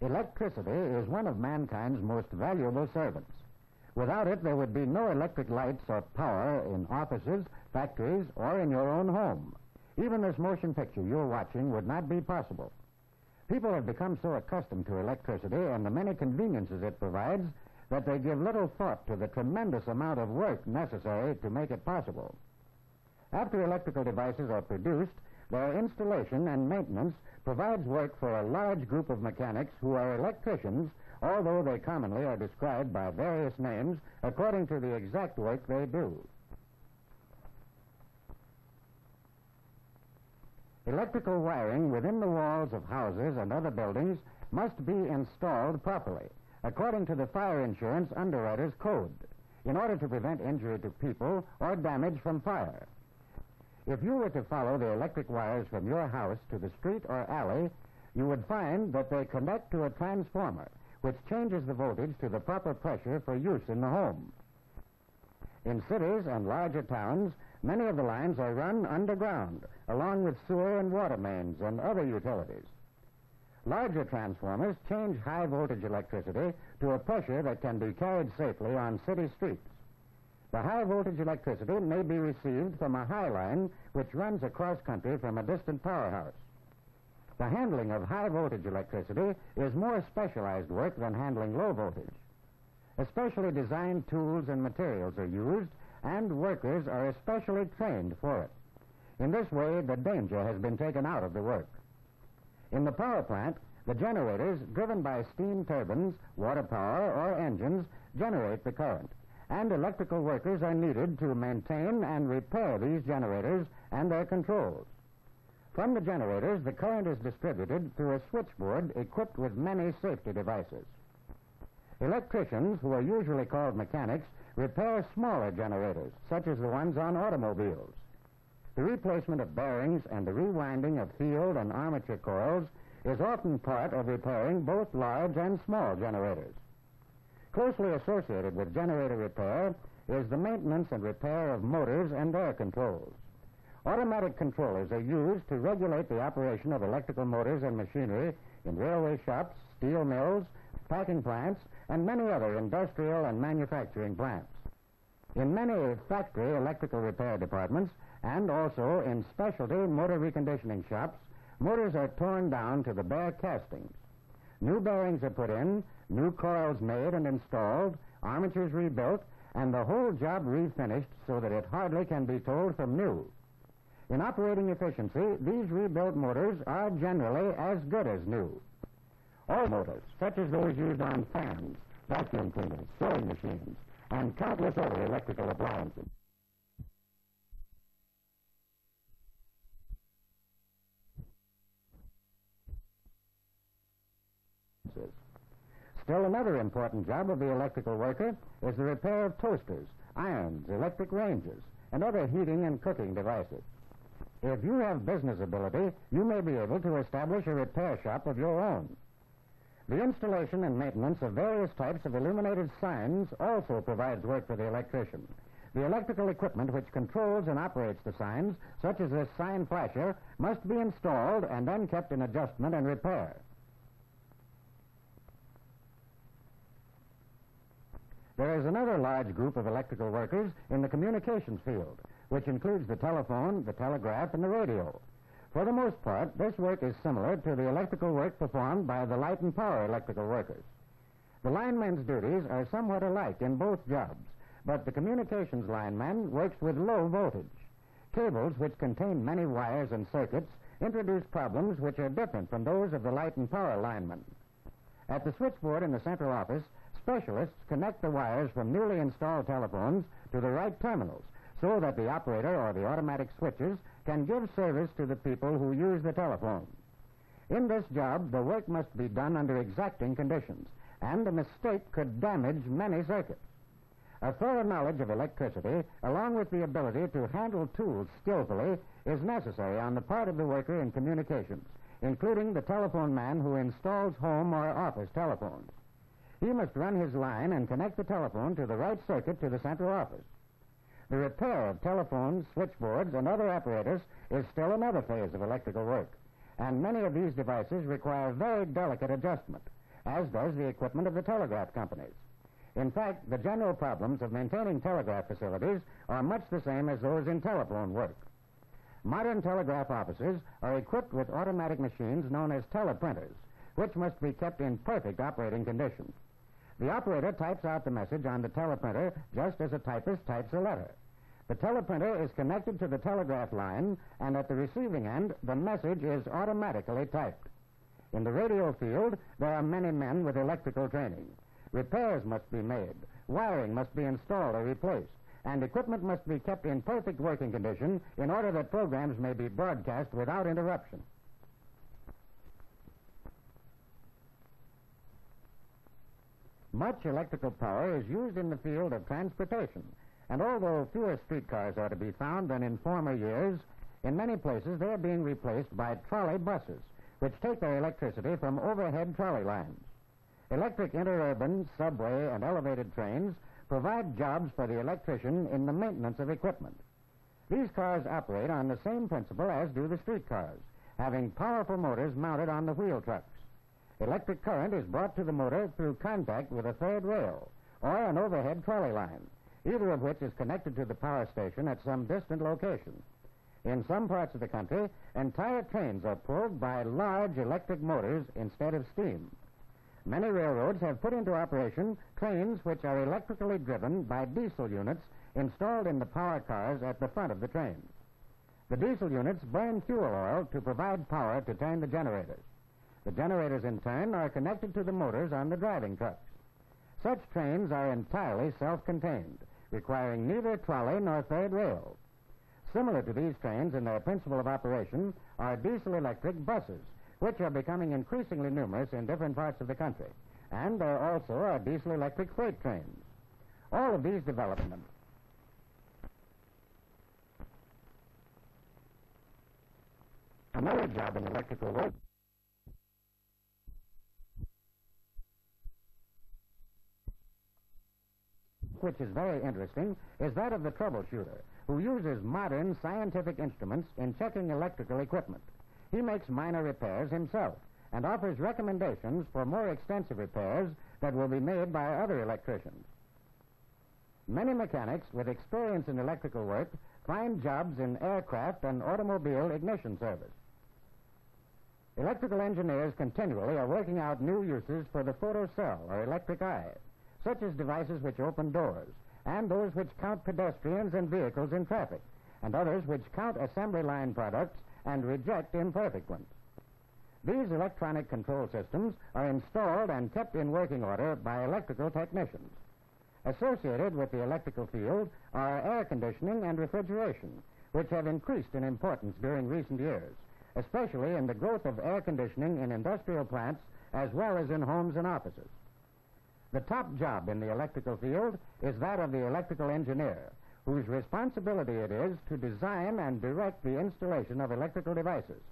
Electricity is one of mankind's most valuable servants. Without it, there would be no electric lights or power in offices, factories, or in your own home. Even this motion picture you're watching would not be possible. People have become so accustomed to electricity and the many conveniences it provides that they give little thought to the tremendous amount of work necessary to make it possible. After electrical devices are produced, their installation and maintenance provides work for a large group of mechanics who are electricians, although they commonly are described by various names according to the exact work they do. Electrical wiring within the walls of houses and other buildings must be installed properly, according to the fire insurance underwriter's code, in order to prevent injury to people or damage from fire. If you were to follow the electric wires from your house to the street or alley, you would find that they connect to a transformer, which changes the voltage to the proper pressure for use in the home. In cities and larger towns, many of the lines are run underground, along with sewer and water mains and other utilities. Larger transformers change high voltage electricity to a pressure that can be carried safely on city streets. The high voltage electricity may be received from a high line which runs across country from a distant powerhouse. The handling of high voltage electricity is more specialized work than handling low voltage. Especially designed tools and materials are used, and workers are especially trained for it. In this way, the danger has been taken out of the work. In the power plant, the generators, driven by steam turbines, water power, or engines, generate the current, and electrical workers are needed to maintain and repair these generators and their controls. From the generators, the current is distributed through a switchboard equipped with many safety devices. Electricians, who are usually called mechanics, repair smaller generators, such as the ones on automobiles. The replacement of bearings and the rewinding of field and armature coils is often part of repairing both large and small generators. Closely associated with generator repair is the maintenance and repair of motors and their controls. Automatic controllers are used to regulate the operation of electrical motors and machinery in railway shops, steel mills, packing plants, and many other industrial and manufacturing plants. In many factory electrical repair departments, and also in specialty motor reconditioning shops, motors are torn down to the bare castings. New bearings are put in, new coils made and installed, armatures rebuilt, and the whole job refinished so that it hardly can be told from new. In operating efficiency, these rebuilt motors are generally as good as new. All motors, such as those used on fans, vacuum cleaners, sewing machines, and countless other electrical appliances. Still another important job of the electrical worker is the repair of toasters, irons, electric ranges, and other heating and cooking devices. If you have business ability, you may be able to establish a repair shop of your own. The installation and maintenance of various types of illuminated signs also provides work for the electrician. The electrical equipment which controls and operates the signs, such as this sign flasher, must be installed and then kept in adjustment and repair. There is another large group of electrical workers in the communications field, which includes the telephone, the telegraph, and the radio. For the most part, this work is similar to the electrical work performed by the light and power electrical workers. The lineman's duties are somewhat alike in both jobs, but the communications lineman works with low voltage. Cables which contain many wires and circuits introduce problems which are different from those of the light and power lineman. At the switchboard in the central office, specialists connect the wires from newly installed telephones to the right terminals so that the operator or the automatic switches can give service to the people who use the telephone. In this job, the work must be done under exacting conditions, and a mistake could damage many circuits. A thorough knowledge of electricity, along with the ability to handle tools skillfully, is necessary on the part of the worker in communications, including the telephone man who installs home or office telephones. He must run his line and connect the telephone to the right circuit to the central office. The repair of telephones, switchboards, and other apparatus is still another phase of electrical work, and many of these devices require very delicate adjustment. as does the equipment of the telegraph companies. In fact, the general problems of maintaining telegraph facilities are much the same as those in telephone work. Modern telegraph offices are equipped with automatic machines known as teleprinters, which must be kept in perfect operating condition. The operator types out the message on the teleprinter just as a typist types a letter. The teleprinter is connected to the telegraph line, and at the receiving end, the message is automatically typed. In the radio field, there are many men with electrical training. Repairs must be made, wiring must be installed or replaced, and equipment must be kept in perfect working condition in order that programs may be broadcast without interruption. Much electrical power is used in the field of transportation, and although fewer streetcars are to be found than in former years, in many places they are being replaced by trolley buses, which take their electricity from overhead trolley lines. Electric interurban, subway, and elevated trains provide jobs for the electrician in the maintenance of equipment. These cars operate on the same principle as do the streetcars, having powerful motors mounted on the wheel trucks. Electric current is brought to the motor through contact with a third rail or an overhead trolley line, either of which is connected to the power station at some distant location. In some parts of the country, entire trains are pulled by large electric motors instead of steam. Many railroads have put into operation trains which are electrically driven by diesel units installed in the power cars at the front of the train. The diesel units burn fuel oil to provide power to turn the generators. The generators, in turn, are connected to the motors on the driving trucks. Such trains are entirely self-contained, requiring neither trolley nor third rail. Similar to these trains in their principle of operation are diesel-electric buses, which are becoming increasingly numerous in different parts of the country. And there also are diesel-electric freight trains. All of these developments Another job in electrical work which is very interesting, is that of the troubleshooter, who uses modern scientific instruments in checking electrical equipment. He makes minor repairs himself and offers recommendations for more extensive repairs that will be made by other electricians. Many mechanics with experience in electrical work find jobs in aircraft and automobile ignition service. Electrical engineers continually are working out new uses for the photocell or electric eye such as devices which open doors, and those which count pedestrians and vehicles in traffic, and others which count assembly line products and reject imperfect ones. These electronic control systems are installed and kept in working order by electrical technicians. Associated with the electrical field are air conditioning and refrigeration, which have increased in importance during recent years, especially in the growth of air conditioning in industrial plants as well as in homes and offices. The top job in the electrical field is that of the electrical engineer, whose responsibility it is to design and direct the installation of electrical devices.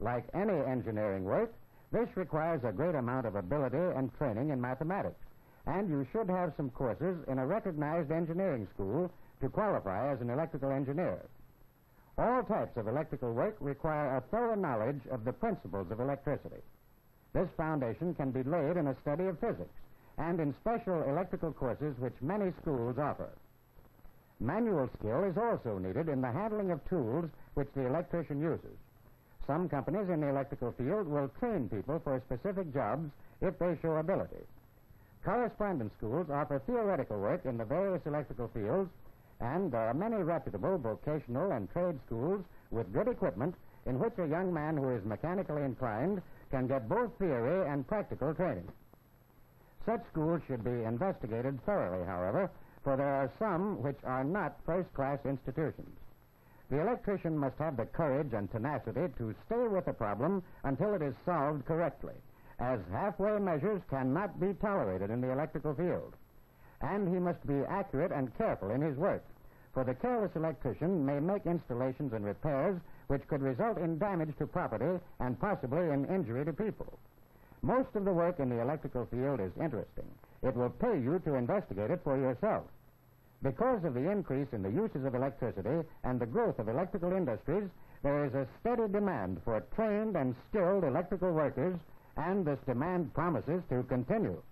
Like any engineering work, this requires a great amount of ability and training in mathematics, and you should have some courses in a recognized engineering school to qualify as an electrical engineer. All types of electrical work require a thorough knowledge of the principles of electricity. This foundation can be laid in a study of physics and in special electrical courses which many schools offer. Manual skill is also needed in the handling of tools which the electrician uses. Some companies in the electrical field will train people for specific jobs if they show ability. Correspondence schools offer theoretical work in the various electrical fields, and there are many reputable vocational and trade schools with good equipment in which a young man who is mechanically inclined can get both theory and practical training. Such schools should be investigated thoroughly, however, for there are some which are not first-class institutions. The electrician must have the courage and tenacity to stay with the problem until it is solved correctly, as halfway measures cannot be tolerated in the electrical field. And he must be accurate and careful in his work, for the careless electrician may make installations and repairs which could result in damage to property and possibly in injury to people. Most of the work in the electrical field is interesting. It will pay you to investigate it for yourself. Because of the increase in the uses of electricity and the growth of electrical industries, there is a steady demand for trained and skilled electrical workers and this demand promises to continue.